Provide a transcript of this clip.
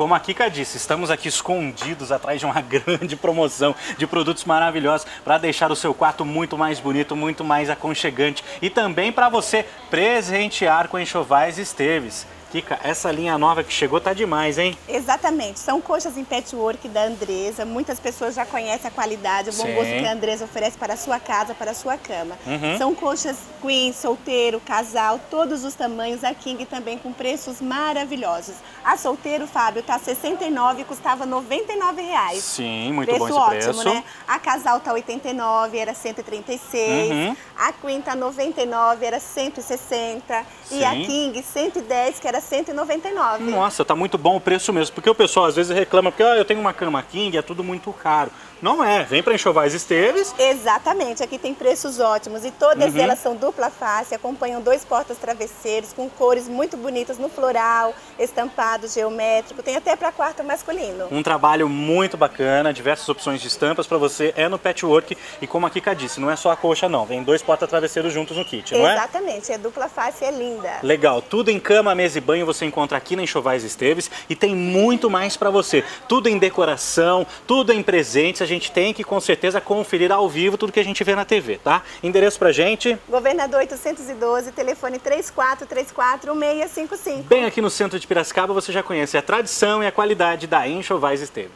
como a Kika disse, estamos aqui escondidos atrás de uma grande promoção de produtos maravilhosos para deixar o seu quarto muito mais bonito, muito mais aconchegante e também para você presentear com enxovais Esteves. Kika, essa linha nova que chegou tá demais, hein? Exatamente. São coxas em patchwork da Andresa. Muitas pessoas já conhecem a qualidade, o bom Sim. gosto que a Andresa oferece para a sua casa, para a sua cama. Uhum. São coxas queen, solteiro, casal, todos os tamanhos. A King também com preços maravilhosos. A solteiro, Fábio, tá 69 e custava 99 reais. Sim, muito preço bom esse ótimo, preço. né? A casal tá 89, era 136. Uhum. A Queen tá 99, era 160. E a Sim. King 110, que era 199. Nossa, tá muito bom o preço mesmo, porque o pessoal às vezes reclama porque "Ah, eu tenho uma cama king, é tudo muito caro. Não é, vem para Enxovais Esteves. Exatamente, aqui tem preços ótimos e todas Uhum. elas são dupla face, acompanham dois portas travesseiros com cores muito bonitas no floral, estampado geométrico, tem até para quarto masculino. Um trabalho muito bacana, diversas opções de estampas para você, é no patchwork e como a Kika disse, não é só a coxa não, vem dois porta-travesseiros juntos no kit, não é? Exatamente, é dupla face, é linda. Legal, tudo em cama, mesa e banho você encontra aqui na Enxovais Esteves e tem muito mais para você. Tudo em decoração, tudo em presentes, gente tem que com certeza conferir ao vivo tudo que a gente vê na TV, tá? Endereço pra gente, Governador 812, telefone 3434-1655. bem aqui no centro de Piracicaba, você já conhece a tradição e a qualidade da Enxovais Esteves.